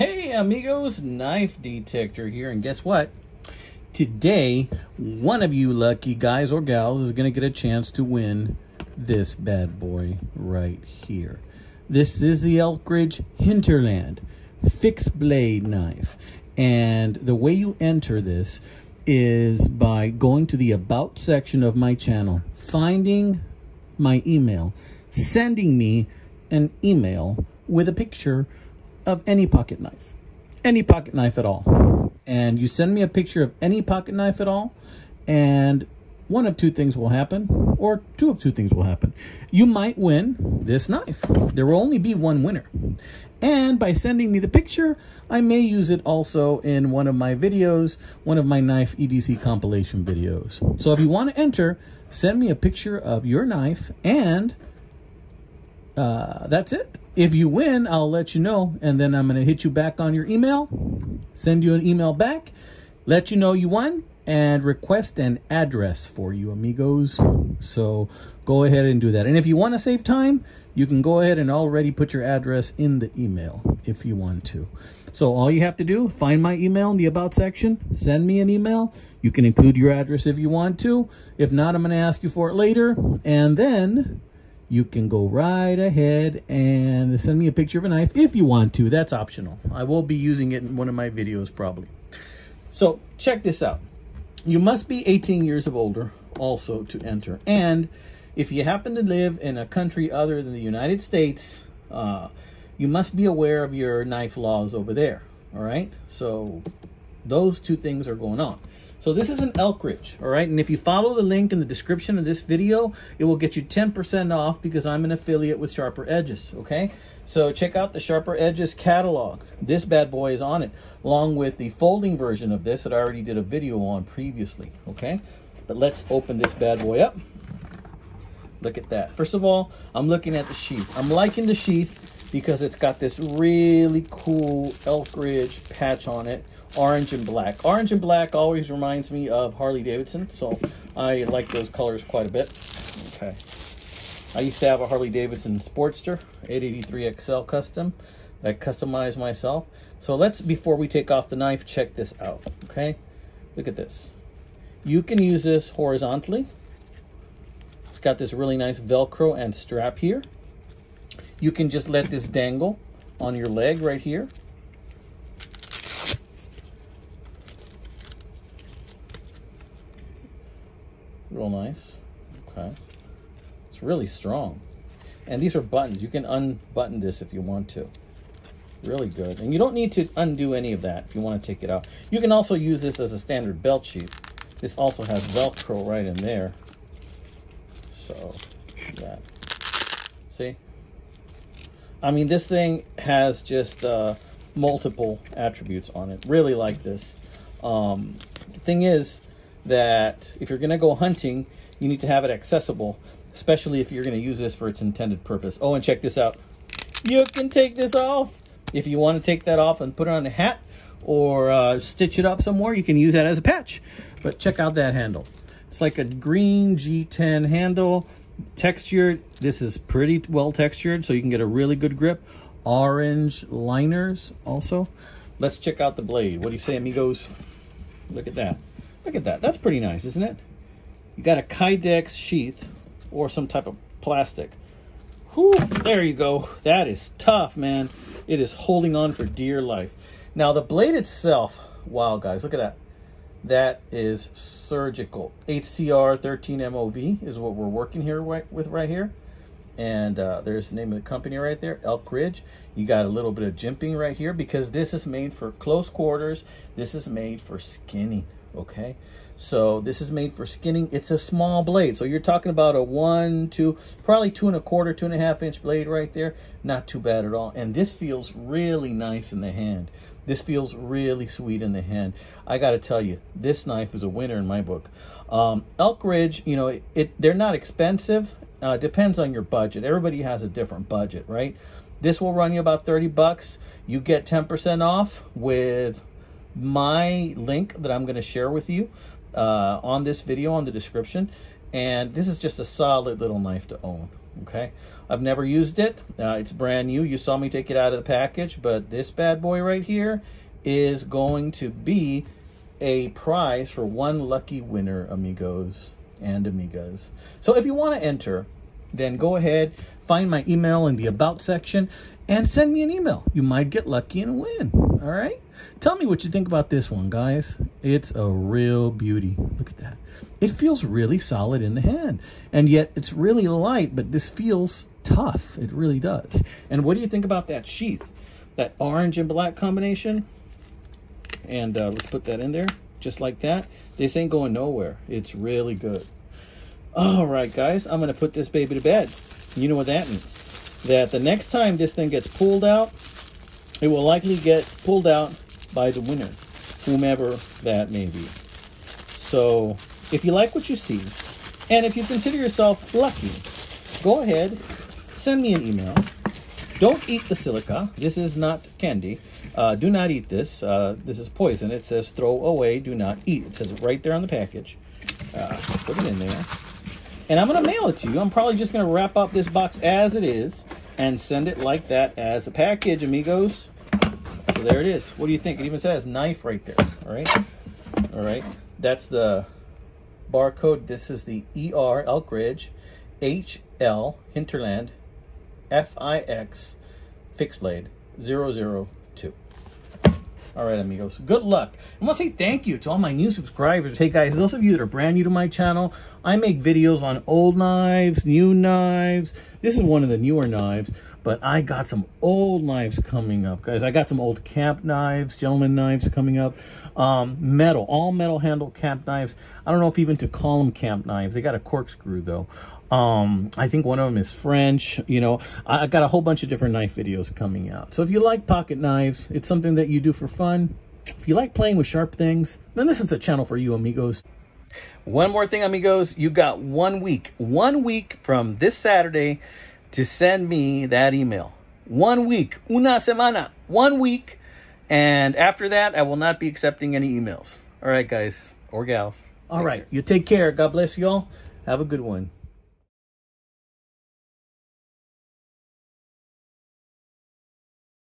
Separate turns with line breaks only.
Hey amigos, Knife Detector here, and guess what? Today, one of you lucky guys or gals is going to get a chance to win this bad boy right here. This is the Elk Ridge Hinterland fixed blade knife. And the way you enter this is by going to the About section of my channel, finding my email, sending me an email with a picture of any pocket knife, any pocket knife at all. And you send me a picture of any pocket knife at all, and one of two things will happen, or two of two things will happen. You might win this knife. There will only be one winner. And by sending me the picture, I may use it also in one of my videos, one of my knife EDC compilation videos. So if you want to enter, send me a picture of your knife and uh, that's it. If you win, I'll let you know, and then I'm going to hit you back on your email, send you an email back, let you know you won, and request an address for you, amigos. So go ahead and do that. And if you want to save time, you can go ahead and already put your address in the email if you want to. So all you have to do, find my email in the About section, send me an email. You can include your address if you want to. If not, I'm going to ask you for it later. And then you can go right ahead and send me a picture of a knife if you want to. That's optional. I will be using it in one of my videos probably. So check this out. You must be 18 years of older also to enter. And if you happen to live in a country other than the United States, uh, you must be aware of your knife laws over there. All right. So those two things are going on. So this is an Elk Ridge, all right? And if you follow the link in the description of this video, it will get you 10% off because I'm an affiliate with Sharper Edges, okay? So check out the Sharper Edges catalog. This bad boy is on it, along with the folding version of this that I already did a video on previously, okay? But let's open this bad boy up. Look at that. First of all, I'm looking at the sheath. I'm liking the sheath because it's got this really cool Elk Ridge patch on it orange and black. Orange and black always reminds me of Harley Davidson, so I like those colors quite a bit. Okay. I used to have a Harley Davidson Sportster 883 XL custom that I customized myself. So let's, before we take off the knife, check this out, okay? Look at this. You can use this horizontally. It's got this really nice Velcro and strap here. You can just let this dangle on your leg right here. Real nice. Okay. It's really strong. And these are buttons. You can unbutton this if you want to. Really good. And you don't need to undo any of that if you want to take it out. You can also use this as a standard belt sheath. This also has Velcro right in there. So, yeah. See? I mean, this thing has just uh, multiple attributes on it. Really like this. Um, thing is, that if you're going to go hunting, you need to have it accessible, especially if you're going to use this for its intended purpose. Oh, and check this out. You can take this off. If you want to take that off and put it on a hat or uh, stitch it up somewhere, you can use that as a patch. But check out that handle. It's like a green G10 handle, textured. This is pretty well textured, so you can get a really good grip. Orange liners also. Let's check out the blade. What do you say, amigos? Look at that. Look at that. That's pretty nice, isn't it? You got a Kydex sheath or some type of plastic. Whew, there you go. That is tough, man. It is holding on for dear life. Now, the blade itself, wow, guys, look at that. That is surgical. HCR 13 MOV is what we're working here right, with right here. And uh, there's the name of the company right there, Elk Ridge. You got a little bit of jimping right here because this is made for close quarters. This is made for skinning okay? So this is made for skinning. It's a small blade. So you're talking about a one two probably two and a quarter two and a half inch blade right there. Not too bad at all. And this feels really nice in the hand. This feels really sweet in the hand. I got to tell you this knife is a winner in my book. Um, Elk Ridge you know it, it they're not expensive. Uh, depends on your budget. Everybody has a different budget right? This will run you about 30 bucks. You get 10% off with my link that I'm going to share with you uh, on this video on the description. And this is just a solid little knife to own. Okay, I've never used it. Uh, it's brand new. You saw me take it out of the package, but this bad boy right here is going to be a prize for one lucky winner, amigos and amigas. So if you want to enter, then go ahead, find my email in the About section, and send me an email. You might get lucky and win. All right? Tell me what you think about this one, guys. It's a real beauty. Look at that. It feels really solid in the hand. And yet it's really light, but this feels tough. It really does. And what do you think about that sheath? That orange and black combination? And uh, let's put that in there, just like that. This ain't going nowhere. It's really good. All right, guys, I'm going to put this baby to bed. You know what that means. That the next time this thing gets pulled out, it will likely get pulled out by the winner, whomever that may be. So if you like what you see, and if you consider yourself lucky, go ahead, send me an email. Don't eat the silica. This is not candy. Uh, do not eat this. Uh, this is poison. It says throw away, do not eat. It says right there on the package. Uh, put it in there. And I'm going to mail it to you. I'm probably just going to wrap up this box as it is and send it like that as a package, amigos. So there it is. What do you think? It even says knife right there. All right. All right. That's the barcode. This is the ER Elk Ridge HL Hinterland FIX fixed blade 002. All right, amigos. Good luck. I want to say thank you to all my new subscribers. Hey, guys, those of you that are brand new to my channel, I make videos on old knives, new knives. This is one of the newer knives, but I got some old knives coming up, guys. I got some old camp knives, gentleman knives coming up. Um, metal, all metal handle camp knives. I don't know if even to call them camp knives. They got a corkscrew, though. Um, I think one of them is French. You know, I got a whole bunch of different knife videos coming out. So if you like pocket knives, it's something that you do for fun. If you like playing with sharp things, then this is a channel for you, amigos. One more thing, amigos. You got one week, one week from this Saturday to send me that email. One week, una semana, one week. And after that, I will not be accepting any emails. All right, guys or gals. All right. You take care. God bless you all. Have a good one.